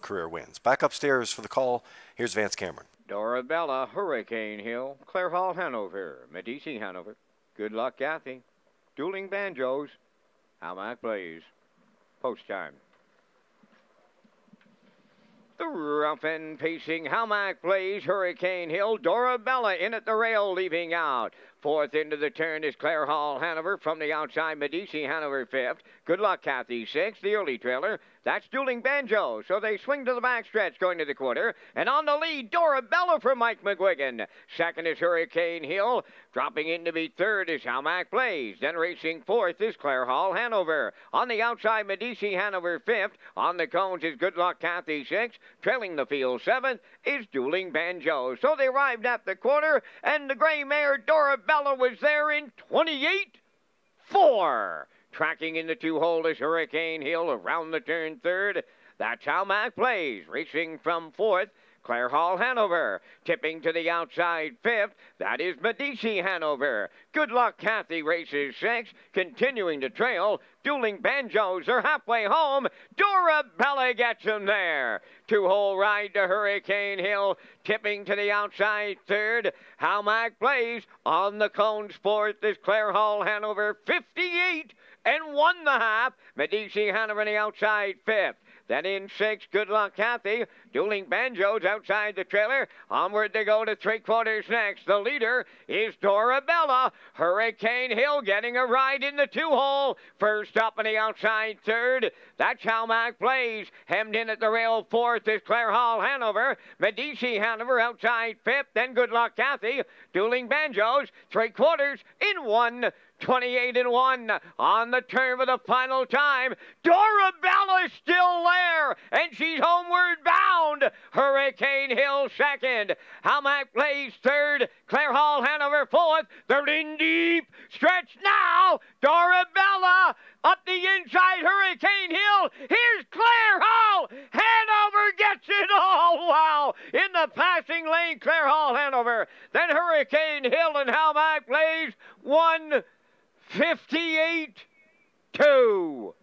career wins. Back upstairs for the call. Here's Vance Cameron. Dorabella, Hurricane Hill, Clare Hall, Hanover, Medici, Hanover. Good luck, Kathy. Dueling Banjos, Hamac Blaze. Post time. And pacing Hamac Blaze, Hurricane Hill, Dorabella in at the rail, leaving out. Fourth into the turn is Clare Hall Hanover from the outside. Medici Hanover fifth. Good luck, Kathy sixth. The early trailer. That's Dueling Banjo. So they swing to the backstretch going to the quarter. And on the lead, Dorabella for Mike McGuigan. Second is Hurricane Hill. Dropping in to be third is Hamac Blaze. Then racing fourth is Clare Hall Hanover. On the outside, Medici Hanover fifth. On the cones is Good Luck Kathy sixth. Trailing the field seventh is Dueling Banjo. So they arrived at the quarter, and the gray mare Dorabella was there in 28 4. Tracking in the two hole is Hurricane Hill around the turn third. That's Howmac Blaze, racing from fourth. Clare Hall Hanover. Tipping to the outside fifth. That is Medici Hanover. Good luck, Kathy races six. Continuing to trail. Dueling Banjos are halfway home. Dorabella gets him there. Two hole ride to Hurricane Hill. Tipping to the outside third. Howmac Blaze on the cones fourth is Clare Hall Hanover 58 and one the half. Medici Hanover on the outside fifth. Then in six, good luck, Kathy. Dueling banjos outside the trailer. Onward they go to three quarters next. The leader is Dorabella. Hurricane Hill getting a ride in the two hole. First up on the outside third. That's Howmac Blaze. Hemmed in at the rail fourth is Clare Hall Hanover. Medici Hanover outside fifth. Then good luck, Kathy. Dueling banjos. Three quarters in one. 28 and 1 on the turn for the final time. Dorabella is still there, and she's homeward bound. Hurricane Hill second. Hamac Blaze third. Clare Hall Hanover fourth. They're in deep. Stretch now. Dorabella up the inside. Hurricane Hill. Here's Clare Hall. Hanover gets it all. Wow. In the passing lane, Clare Hall Hanover. Then Hurricane Hill and Hamac Blaze one. 58 2.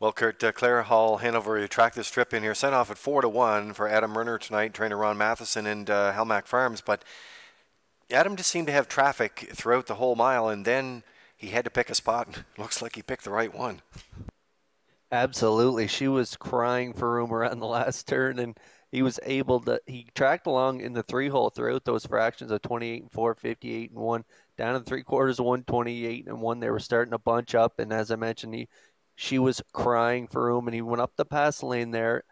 Well, Kurt, uh, Hall, Hanover, track this trip in here. Sent off at 4 to 1 for Adam Merner tonight, trainer Ron Matheson and uh, Halmac Farms. But Adam just seemed to have traffic throughout the whole mile, and then he had to pick a spot. And looks like he picked the right one. Absolutely. She was crying for room around the last turn, and he was able to. He tracked along in the three hole throughout those fractions of 28 and 4, 58 and 1, down in three quarters of 128 and 1. They were starting to bunch up, and as I mentioned, he she was crying for him, and he went up the pass lane there,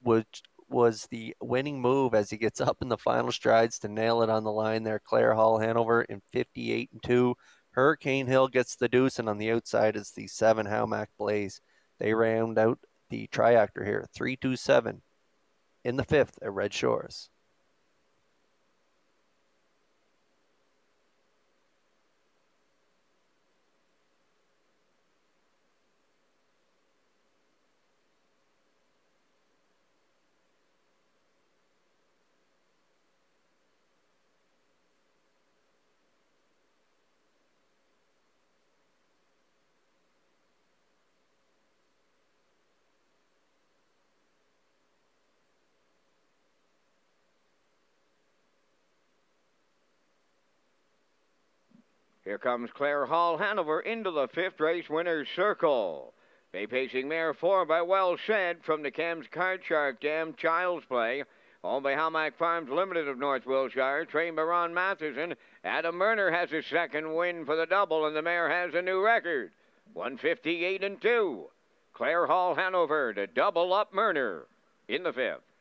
which was the winning move as he gets up in the final strides to nail it on the line there. Clare Hall Hanover in 58 and 2. Hurricane Hill gets the deuce, and on the outside is the 7 Howmac Blaze. They round out the triactor here 3 2 7 in the fifth at Red Shores. Here comes Clare Hall Hanover into the fifth race winner's circle. Bay pacing mare four by Well Said from the Cams Card Shark Dam Child's Play. Owned by Hamac Farms Limited of North Wiltshire, trained by Ron Matheson. Adam Merner has his second win for the double, and the mare has a new record 158 and 2. Clare Hall Hanover to double up Merner in the fifth.